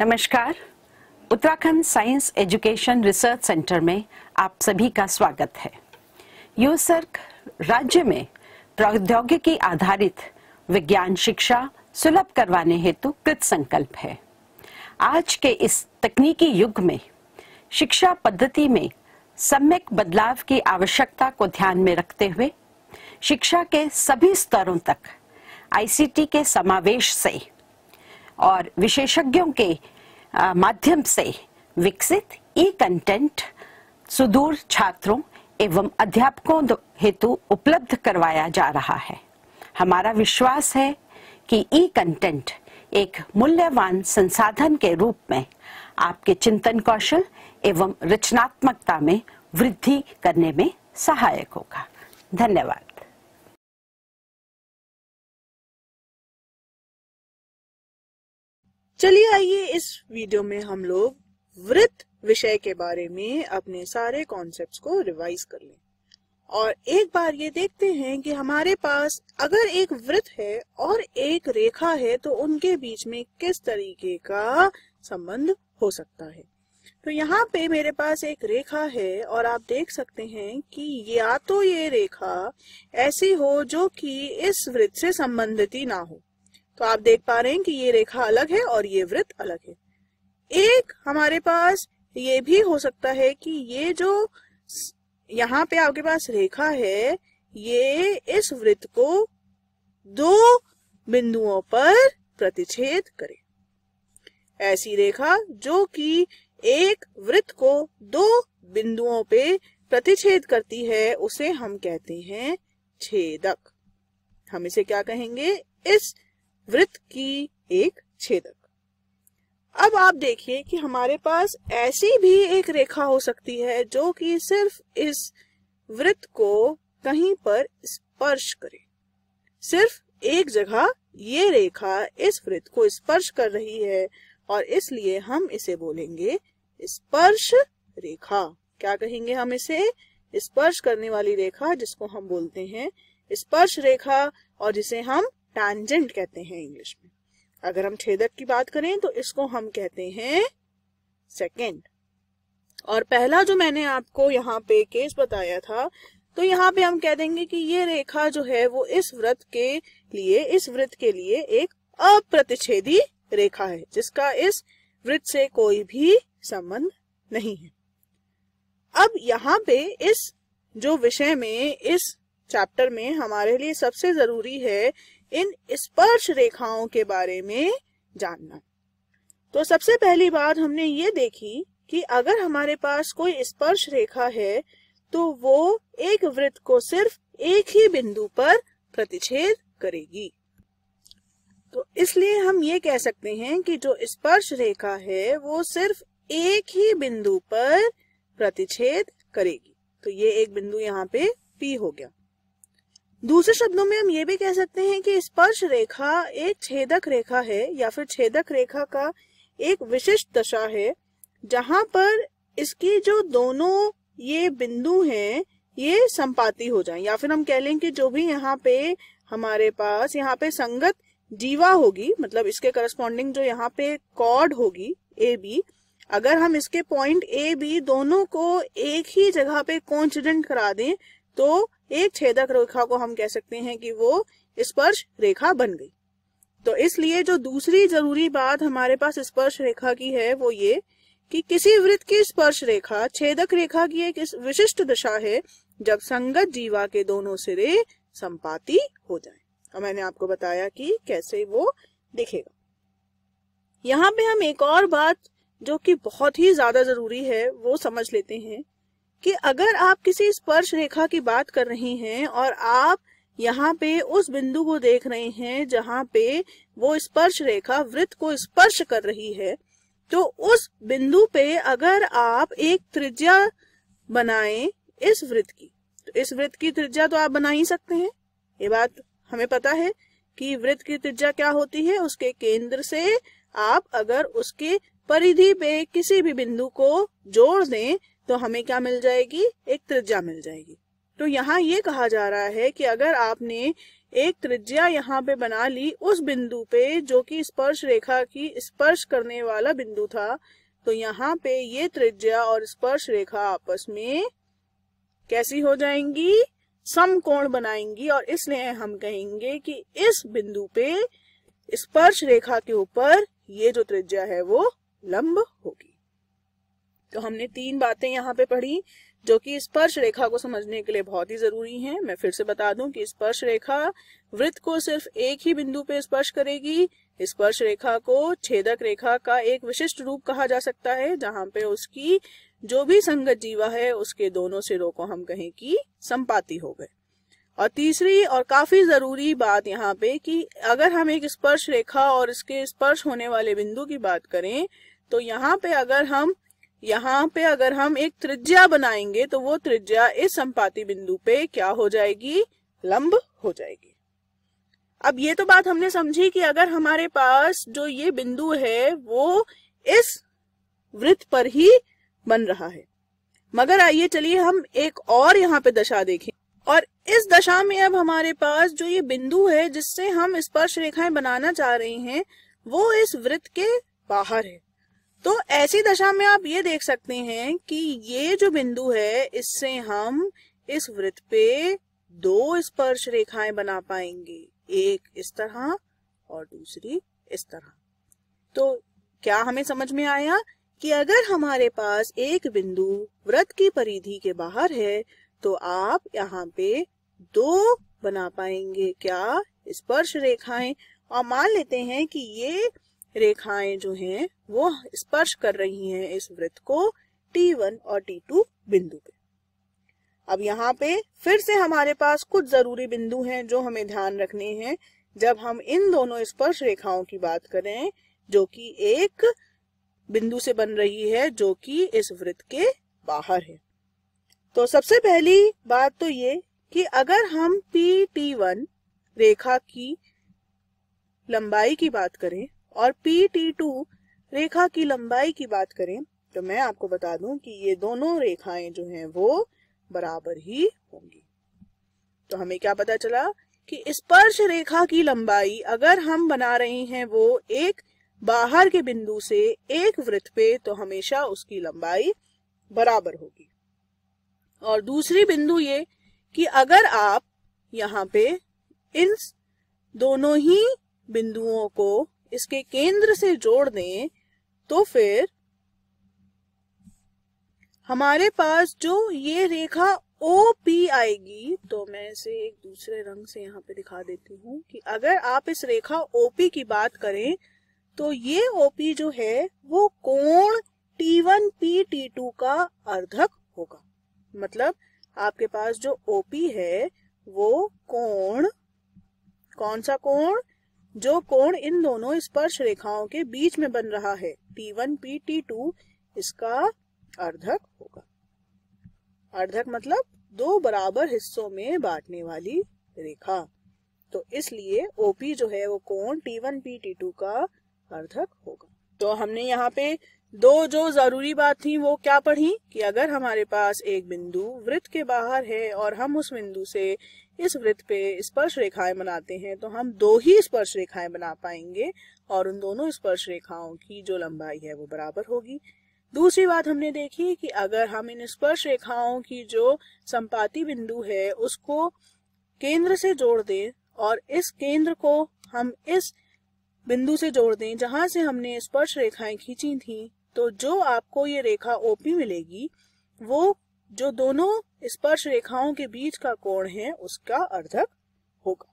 नमस्कार। Uttarakhand science education research centre में आप सभी का स्वागत है। यूसर्क राज्य में प्रौद्योगिकी आधारित विज्ञान शिक्षा सुलभ करवाने हेतु कृत संकल्प है। आज के इस तकनीकी युग में शिक्षा पद्धति में सम्यक बदलाव की आवश्यकता को ध्यान में रखते हुए शिक्षा के सभी स्तरों तक आईसीटी के समावेश से और विशेषज्ञों के माध्यम से विकसित ई कंटेंट सुदूर छात्रों एवं अध्यापकों हेतु उपलब्ध करवाया जा रहा है। हमारा विश्वास है कि ई कंटेंट एक मूल्यवान संसाधन के रूप में आपके चिंतन कौशल एवं रचनात्मकता में वृद्धि करने में सहायक होगा। धन्यवाद। चलिए आइए इस वीडियो में हम लोग वृत्त विषय के बारे में अपने सारे कॉन्सेप्ट्स को रिवाइज कर लें। और एक बार ये देखते हैं कि हमारे पास अगर एक वृत्त है और एक रेखा है तो उनके बीच में किस तरीके का संबंध हो सकता है। तो यहाँ पे मेरे पास एक रेखा है और आप देख सकते हैं कि या तो ये रेखा ऐसी हो जो कि इस वृत्त से संबंधित ही ना हो। तो आप देख पा रहे हैं कि ये रेखा अलग है और ये वृत्त अलग है। एक हमारे पास ये भी हो सकता है कि ये जो यहाँ पे आपके पास रेखा है, ये इस वृत्त को दो बिंदुओं पर प्रतिच्छेद करे। ऐसी रेखा जो कि एक वृत्त को दो बिंदुओं पे प्रतिच्छेद करती है, उसे हम कहते हैं छेदक। हम इसे क्या कहेंगे? इस वृत्त की एक छेदक। अब आप देखिए कि हमारे पास ऐसी भी एक रेखा हो सकती है जो कि सिर्फ़ इस वृत्त को कहीं पर स्पर्श करे। सिर्फ़ एक जगह ये रेखा इस वृत्त को स्पर्श कर रही है और इसलिए हम इसे बोलेंगे स्पर्श रेखा। क्या कहेंगे हम इसे? स्पर्श करने वाली रेखा जिसको हम बोलते हैं। स्पर्श रेखा और जिसे हम टैंजेंट कहते हैं इंग्लिश में। अगर हम छेदक की बात करें तो इसको हम कहते हैं सेकेंड और पहला जो मैंने आपको यहाँ पे केस बताया था तो यहाँ पे हम कह देंगे कि ये रेखा जो है, वो इस व्रत के लिए, इस व्रत के लिए एक अप्रतिच्छेदी रेखा है, जिसका इस वृत्त से कोई भी संबंध नहीं है। अब यहाँ पे इस जो विषय में, इस चैप्टर में हमारे लिए सबसे ज़रूरी है इन स्पर्श रेखाओं के बारे में जानना। तो सबसे पहली बात हमने ये देखी कि अगर हमारे पास कोई स्पर्श रेखा है तो वो एक वृत्त को सिर्फ़ एक ही बिंदु पर प्रतिच्छेद करेगी। तो इसलिए हम ये कह सकते हैं कि जो स्पर्श रेखा है, वो सिर्फ़ एक ही बिंदु पर प्रतिच्छेद करेगी। तो ये एक बिंदु यहाँ पे पी हो गया। दूसरे शब्दों में हम ये भी कह सकते हैं कि स्पर्श रेखा एक छेदक रेखा है या फिर छेदक रेखा का एक विशिष्ट दशा है, जहाँ पर इसकी जो दोनों ये बिंदु हैं, ये संपाती हो जाएँ। या फिर हम कह लें कि जो भी यहाँ पे हमारे पास, यहाँ पे संगत जीवा होगी मतलब इसके करस्पॉन्डिंग जो यहाँ पे कॉर्ड होगी ए बी अगर हम इसके पॉइंट ए बी दोनों को एक ही जगह पे कॉन्सिडेंट करा दें तो एक छेदक रेखा को हम कह सकते हैं कि वो स्पर्श रेखा बन गई। तो इसलिए जो दूसरी ज़रूरी बात हमारे पास स्पर्श रेखा की है, वो ये कि किसी वृत्त की स्पर्श रेखा, छेदक रेखा की एक विशिष्ट दशा है, जब संगत जीवा के दोनों सिरे संपाति हो जाए। और मैंने आपको बताया कि कैसे वो दिखेगा। यहाँ पे हम एक और बात जो कि बहुत ही ज़्यादा ज़रूरी है, वो समझ लेते हैं। कि अगर आप किसी स्पर्श रेखा की बात कर रही हैं और आप यहाँ पे उस बिंदु को देख रहे हैं जहाँ पे वो स्पर्श रेखा वृत्त को स्पर्श कर रही है तो उस बिंदु पे अगर आप एक त्रिज्या बनाएँ इस वृत्त की तो इस वृत्त की त्रिज्या तो आप बना ही सकते हैं। ये बात हमें पता है कि वृत्त की त्रिज्या क्या होती है, उसके केंद्र से आप अगर उसके परिधि पे किसी भी बिंदु को जोड़ दें तो हमें क्या मिल जाएगी? एक त्रिज्या मिल जाएगी। तो यहाँ ये कहा जा रहा है कि अगर आपने एक त्रिज्या यहाँ पे बना ली उस बिंदु पे जो कि स्पर्श रेखा की स्पर्श करने वाला बिंदु था तो यहाँ पे ये त्रिज्या और स्पर्श रेखा आपस में कैसी हो जाएँगी? समकोण बनाएँगी और इसलिए हम कहेंगे कि इस बिंदु पे स्पर्श रेखा के ऊपर ये जो त्रिज्या है वो लंब होगी। तो हमने तीन बातें यहाँ पे पढ़ी, जो कि स्पर्श रेखा को समझने के लिए बहुत ही ज़रूरी है। मैं फिर से बता दूँ कि स्पर्श रेखा वृत्त को सिर्फ़ एक ही बिंदु पे स्पर्श करेगी। स्पर्श रेखा को छेदक रेखा का एक विशिष्ट रूप कहा जा सकता है, जहाँ पे उसकी जो भी संगत जीवा है, उसके दोनों सिरों को हम कहें कि संपाति हो गए। और तीसरी और काफ़ी ज़रूरी बात यहाँ पे कि अगर हम एक स्पर्श रेखा और इसके स्पर्श होने वाले बिंदु की बात करें तो यहाँ पे अगर हम यहाँ पे अगर हम एक त्रिज्या बनाएँगे तो वो त्रिज्या इस संपाति बिंदु पे क्या हो जाएगी? लंब हो जाएगी। अब ये तो बात हमने समझी कि अगर हमारे पास जो ये बिंदु है, वो इस वृत्त पर ही बन रहा है। मगर आइए चलिए हम एक और यहाँ पे दशा देखें। और इस दशा में अब हमारे पास जो ये बिंदु है, जिससे हम स्पर्श रेखाएँ बनाना चाह रहे हैं, वो इस वृत्त के बाहर है। तो ऐसी दशा में आप ये देख सकते हैं कि ये जो बिंदु है, इससे हम इस वृत्त पे दो स्पर्श रेखाएँ बना पाएँगे। एक इस तरह और दूसरी इस तरह। तो क्या हमें समझ में आया कि अगर हमारे पास एक बिंदु व्रत की परिधि के बाहर है तो आप यहाँ पे दो बना पाएँगे क्या स्पर्श रेखाएँ? और मान लेते हैं कि ये रेखाएँ जो हैं, वो स्पर्श कर रही हैं इस वृत्त को T1 और T2 बिंदु पे। अब यहाँ पे फिर से हमारे पास कुछ ज़रूरी बिंदु हैं जो हमें ध्यान रखने हैं। जब हम इन दोनों स्पर्श रेखाओं की बात करें, जो कि एक बिंदु से बन रही है, जो कि इस वृत्त के बाहर है। तो सबसे पहली बात तो ये कि अगर हम पी टी वन रेखा की लंबाई की बात करें और पी टी टू रेखा की लंबाई की बात करें तो मैं आपको बता दूँ कि ये दोनों रेखाएँ जो हैं वो बराबर ही होंगी। तो हमें क्या पता चला कि स्पर्श रेखा की लंबाई अगर हम बना रहे हैं वो एक बाहर के बिंदु से एक वृत्त पे तो हमेशा उसकी लंबाई बराबर होगी। और दूसरी बिंदु ये कि अगर आप यहाँ पे इन दोनों ही बिंदुओं को इसके केंद्र से जोड़ दें तो फिर हमारे पास जो ये रेखा ओ पी आएगी तो मैं इसे एक दूसरे रंग से यहाँ पे दिखा देती हूँ कि अगर आप इस रेखा ओपी की बात करें तो ये ओपी जो है, वो कोण T1 P T2 का अर्धक होगा। मतलब आपके पास जो ओपी है, वो कोण, कौन सा कोण? जो कोण इन दोनों स्पर्श रेखाओं के बीच में बन रहा है P1 one P T to इसका अर्धक होगा। अर्धक मतलब दो बराबर हिस्सों में बांटने वाली रेखा। तो इसलिए ओपी जो है वो कोण T1 P T2 का अर्धक होगा। तो हमने यहाँ पे दो जो ज़रूरी बात थी वो क्या पढ़ी? कि अगर हमारे पास एक बिंदु वृत्त के बाहर है और हम उस बिंदु से इस वृत्त पे स्पर्श रेखाएँ बनाते हैं तो हम दो ही स्पर्श रेखाएँ बना पाएँगे और उन दोनों स्पर्श रेखाओं की जो लंबाई है वो बराबर होगी। दूसरी बात हमने देखी कि अगर हम इन स्पर्श रेखाओं की जो संपाति बिंदु है, उसको केंद्र से जोड़ दें और इस केंद्र को हम इस बिंदु से जोड़ दें जहाँ से हमने स्पर्श रेखाएँ खींची थी तो जो आपको ये रेखा ओपी मिलेगी, वो जो दोनों स्पर्श रेखाओं के बीच का कोण है, उसका अर्धक होगा।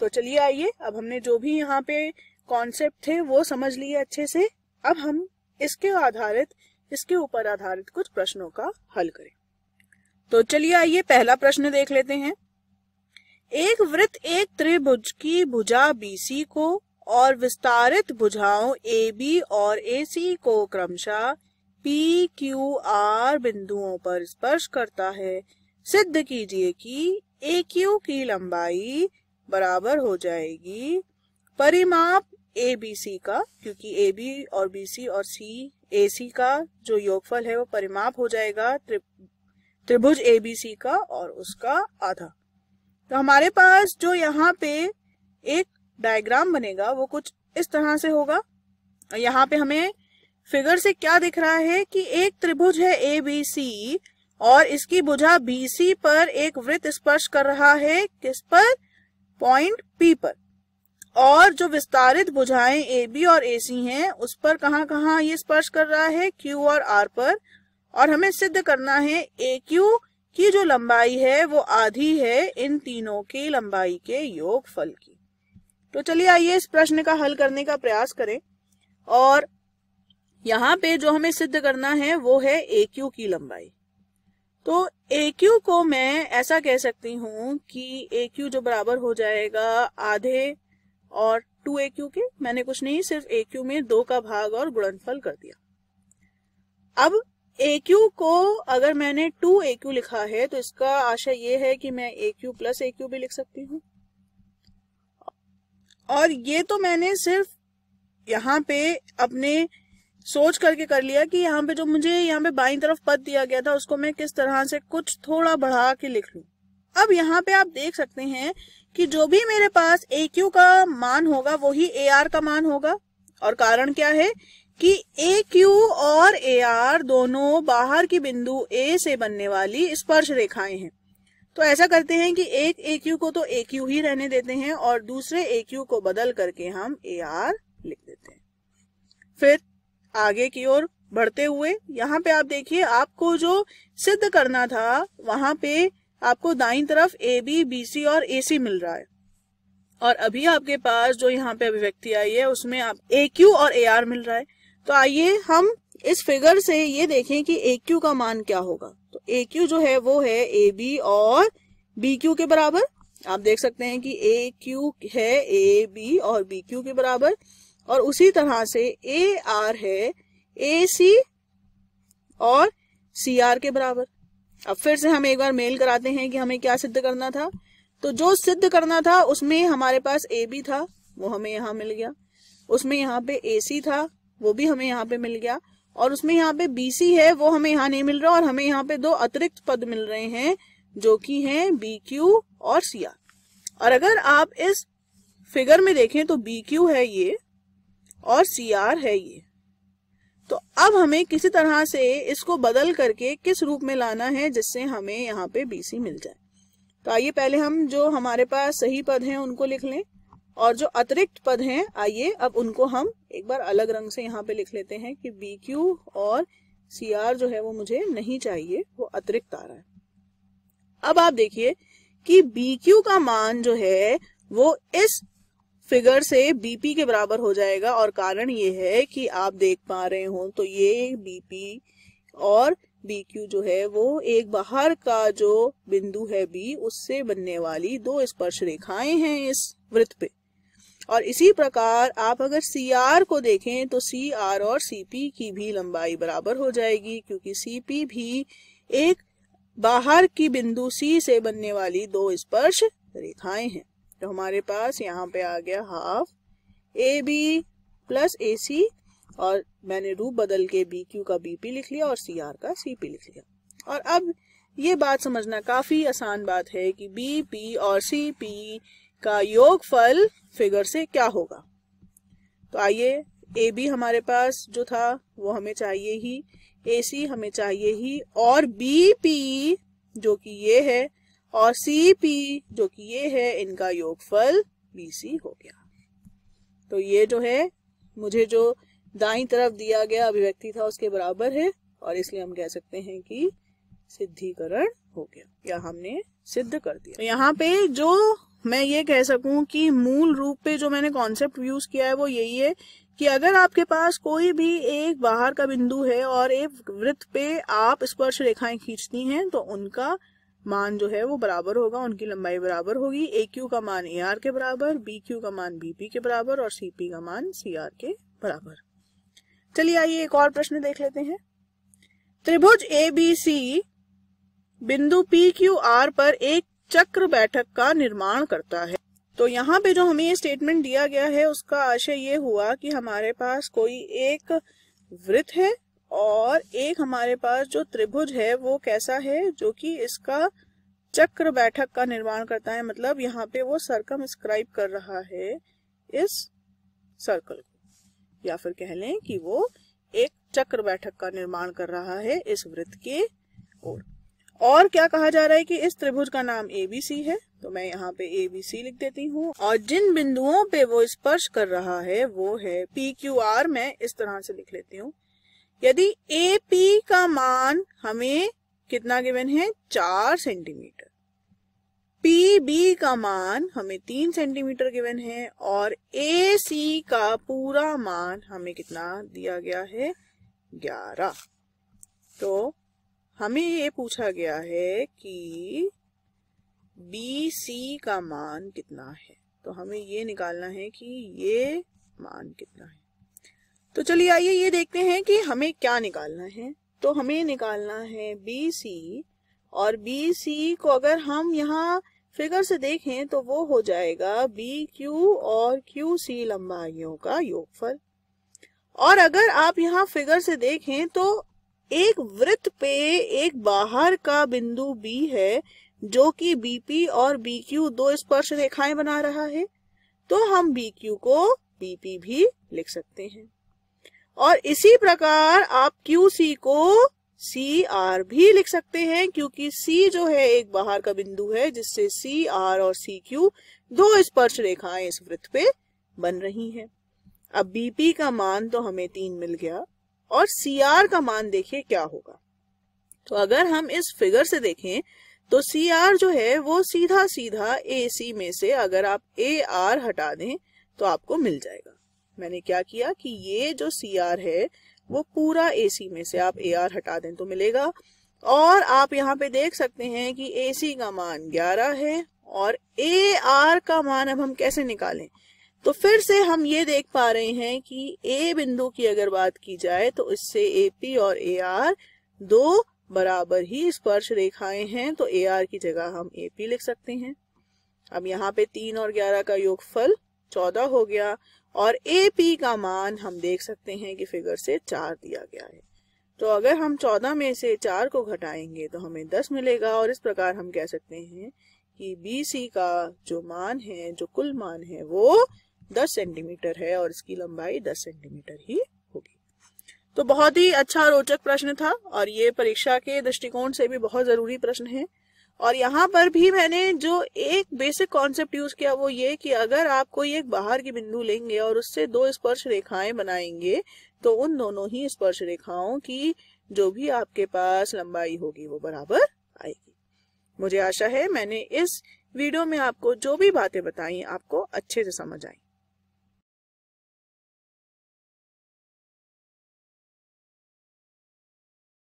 तो चलिए आइए, अब हमने जो भी यहाँ पे कॉन्सेप्ट थे, वो समझ लिए अच्छे से। अब हम इसके आधारित, इसके ऊपर आधारित कुछ प्रश्नों का हल करें। तो चलिए आइए, पहला प्रश्न देख लेते हैं। एक वृत्त एक त्रिभुज की भुजा बीसी को और विस्तारित भुजाओं ए बी और ए सी को क्रमशः पी क्यू आर बिंदुओं पर स्पर्श करता है। सिद्ध कीजिए कि ए क्यू की लंबाई बराबर हो जाएगी। परिमाप ए बी सी का, क्योंकि ए बी और बी सी और सी ए सी का जो योगफल है वो परिमाप हो जाएगा। त्रिभुज ए बी सी का और उसका आधा। तो हमारे पास जो यहाँ पे एक डायग्राम बनेगा वो कुछ इस तरह से होगा। यहाँ पे हमें फिगर से क्या दिख रहा है कि एक त्रिभुज है ए बी सी और इसकी भुजा बी सी पर एक वृत्त स्पर्श कर रहा है, किस पर? पॉइंट पी पर। और जो विस्तारित भुजाएँ ए बी और ए सी हैं, उस पर कहाँ कहाँ ये स्पर्श कर रहा है? क्यू और आर पर। और हमें सिद्ध करना है ए क्यू की जो लंबाई है, वो आधी है इन तीनों की लंबाई के योग फल की। तो चलिए आइए इस प्रश्न का हल करने का प्रयास करें। और यहाँ पे जो हमें सिद्ध करना है, वो है ए क्यू की लंबाई। तो ए क्यू को मैं ऐसा कह सकती हूँ कि ए क्यू जो बराबर हो जाएगा आधे और टू ए क्यू के। मैंने कुछ नहीं, सिर्फ़ ए क्यू में दो का भाग और गुणनफल कर दिया। अब ए क्यू को अगर मैंने टू ए क्यू लिखा है तो इसका आशय ये है कि मैं A Q plus A Q भी लिख सकती हूँ। और ये तो मैंने सिर्फ़ यहाँ पे अपने सोच करके कर लिया कि यहाँ पे जो मुझे यहाँ पे बाई तरफ़ पद दिया गया था, उसको मैं किस तरह से कुछ थोड़ा बढ़ा के लिख लू। अब यहाँ पे आप देख सकते हैं कि जो भी मेरे पास ए क्यू का मान होगा, वही ए आर का मान होगा। और कारण क्या है कि ए क्यू और ए आर दोनों बाहर की बिंदु ए से बनने वाली स्पर्श रेखाएँ हैं। तो ऐसा करते हैं कि एक ए क्यू को तो ए क्यू ही रहने देते हैं और दूसरे ए क्यू को बदल करके हम ए आर लिख देते हैं। फिर आगे की ओर बढ़ते हुए, यहाँ पे आप देखिए, आपको जो सिद्ध करना था, वहाँ पे आपको दाई तरफ़ ए बी बी सी और ए सी मिल रहा है। और अभी आपके पास जो यहाँ पे अभिव्यक्ति आई है, उसमें आप ए क्यू और ए आर मिल रहा है। तो आइए हम इस फिगर से ये देखें कि ए क्यू का मान क्या होगा। तो ए क्यू जो है, वो है ए बी और बी क्यू के बराबर। आप देख सकते हैं कि ए क्यू है ए बी और बी क्यू के बराबर। और उसी तरह से ए आर है ए सी और सी आर के बराबर। अब फिर से हम एक बार मेल कराते हैं कि हमें क्या सिद्ध करना था। तो जो सिद्ध करना था, उसमें हमारे पास ए बी था, वो हमें यहाँ मिल गया। उसमें यहाँ पे ए सी था, वो भी हमें यहाँ पे मिल गया। और उसमें यहाँ पे बी सी है, वो हमें यहाँ नहीं मिल रहा और हमें यहाँ पे दो अतिरिक्त पद मिल रहे हैं, जो कि हैं बी क्यू और सी आर और अगर आप इस फिगर में देखें तो बी क्यू है ये और सी आर है ये। तो अब हमें किसी तरह से इसको बदल करके किस रूप में लाना है जिससे हमें यहाँ पे बीसी मिल जाए। तो आइए पहले हम जो हमारे पास सही पद हैं उनको लिख लें और जो अतिरिक्त पद हैं, आइए अब उनको हम एक बार अलग रंग से यहाँ पे लिख लेते हैं कि बी क्यू और सी आर जो है वो मुझे नहीं चाहिए, वो अतिरिक्त आ रहा है। अब आप देखिए कि बी क्यू का मान जो है वो इस फिगर से बीपी के बराबर हो जाएगा और कारण ये है कि आप देख पा रहे हो तो ये बीपी और बी क्यू जो है वो एक बाहर का जो बिंदु है बी उससे बनने वाली दो स्पर्श रेखाएँ हैं इस वृत्त पे। और इसी प्रकार आप अगर सी आर को देखें तो सी आर और सी पी की भी लंबाई बराबर हो जाएगी, क्योंकि सी पी भी एक बाहर की बिंदु सी से बनने वाली दो स्पर्श रेखाएँ हैं। तो हमारे पास यहाँ पे आ गया half A B plus A C और मैंने रूप बदल के बी क्यू का बीपी लिख लिया और सी आर का सी पी लिख लिया। और अब ये बात समझना काफ़ी आसान बात है कि बी पी और सी पी का योग फल फिगर से क्या होगा। तो आइए ए बी हमारे पास जो था, वो हमें चाहिए ही ए सी हमें चाहिए ही, और बी पी जो कि ये है और सी पी जो कि ये है, इनका योगफल बीसी हो गया। तो ये जो है, मुझे जो दाई तरफ़ दिया गया अभिव्यक्ति था, उसके बराबर है, और इसलिए हम कह सकते हैं कि सिद्धिकरण हो गया, या हमने सिद्ध कर दिया। तो यहाँ पे जो मैं ये कह सकूँ कि मूल रूप पे जो मैंने कॉन्सेप्ट यूज़ किया है, वो यही है कि अगर आपके पास कोई भी एक बाहर का बिंदु है, और एक वृत्त पे आप स्पर्श रेखाएँ खींचती हैं तो उनका मान जो है वो बराबर होगा, उनकी लंबाई बराबर होगी ए क्यू का मान ए आर के बराबर बी क्यू का मान बी पी के बराबर और सी पी का मान सी आर के बराबर। चलिए आइए एक और प्रश्न देख लेते हैं। त्रिभुज ए बी सी बिंदु पी क्यू आर पर एक चक्र बैठक का निर्माण करता है। तो यहाँ पे जो हमें ये स्टेटमेंट दिया गया है, उसका आशय ये हुआ कि हमारे पास कोई एक वृत्त है और एक हमारे पास जो त्रिभुज है, वो कैसा है, जो कि इसका चक्र बैठक का निर्माण करता है मतलब यहाँ पे वो सरकम स्क्राइब कर रहा है इस सर्कल को। या फिर कह लें कि वो एक चक्र बैठक का निर्माण कर रहा है इस वृत्त के ओर। और क्या कहा जा रहा है कि इस त्रिभुज का नाम एबीसी है तो मैं यहाँ पे एबीसी लिख देती हूँ। और जिन बिंदुओं पे वो स्पर्श कर रहा है, वो है पी क्यू आर मैं इस तरह से लिख लेती हूँ। यदि ए पी का मान हमें कितना गिवन है? चार सेंटीमीटर पी बी का मान हमें तीन सेंटीमीटर गिवन है और ए सी का पूरा मान हमें कितना दिया गया है? ग्यारह. तो हमें ये पूछा गया है कि बी सी का मान कितना है? तो हमें ये निकालना है कि ये मान कितना है। तो चलिए आइए ये देखते हैं कि हमें क्या निकालना है। तो हमें निकालना है बी सी और बी सी को अगर हम यहाँ फिगर से देखें तो वो हो जाएगा बी क्यू और क्यू सी लंबाइयों का योगफल। और अगर आप यहाँ फिगर से देखें तो एक वृत्त पे एक बाहर का बिंदु बी है, जो कि बीपी और बीक्यू दो स्पर्श रेखाएँ बना रहा है। तो हम बीक्यू को बीपी भी लिख सकते हैं। और इसी प्रकार आप क्यू सी को सी आर भी लिख सकते हैं, क्योंकि सी जो है एक बाहर का बिंदु है, जिससे सी आर और सी क्यू दो स्पर्श रेखाएँ इस वृत्त पे बन रही हैं। अब बीपी का मान तो हमें तीन मिल गया, और सी आर का मान देखिए क्या होगा। तो अगर हम इस फिगर से देखें तो सी आर जो है वो सीधा सीधा ए सी में से अगर आप ए आर हटा दें तो आपको मिल जाएगा। मैंने क्या किया कि ये जो सी आर है, वो पूरा ए सी में से आप ए आर हटा दें तो मिलेगा। और आप यहाँ पे देख सकते हैं कि ए सी का मान 11 है और ए आर का मान अब हम कैसे निकालें? तो फिर से हम ये देख पा रहे हैं कि ए बिंदु की अगर बात की जाए तो इससे ए पी और ए आर दो बराबर ही स्पर्श रेखाएँ हैं तो ए आर की जगह हम ए पी लिख सकते हैं। अब यहाँ पे तीन और ग्यारह का योगफल चौदह हो गया और ए पी का मान हम देख सकते हैं कि फिगर से चार दिया गया है। तो अगर हम चौदह में से चार को घटाएँगे तो हमें दस मिलेगा और इस प्रकार हम कह सकते हैं कि बी सी का जो मान है, जो कुल मान है, वो दस सेंटीमीटर है और इसकी लंबाई दस सेंटीमीटर ही होगी। तो बहुत ही अच्छा रोचक प्रश्न था और ये परीक्षा के दृष्टिकोण से भी बहुत ज़रूरी प्रश्न है। और यहाँ पर भी मैंने जो एक बेसिक कॉन्सेप्ट यूज़ किया वो ये कि अगर आप कोई एक बाहर की बिंदु लेंगे और उससे दो स्पर्श रेखाएँ बनाएँगे तो उन दोनों ही स्पर्श रेखाओं की जो भी आपके पास लंबाई होगी वो बराबर आएगी। मुझे आशा है मैंने इस वीडियो में आपको जो भी बातें बताई, आपको अच्छे से समझ आई।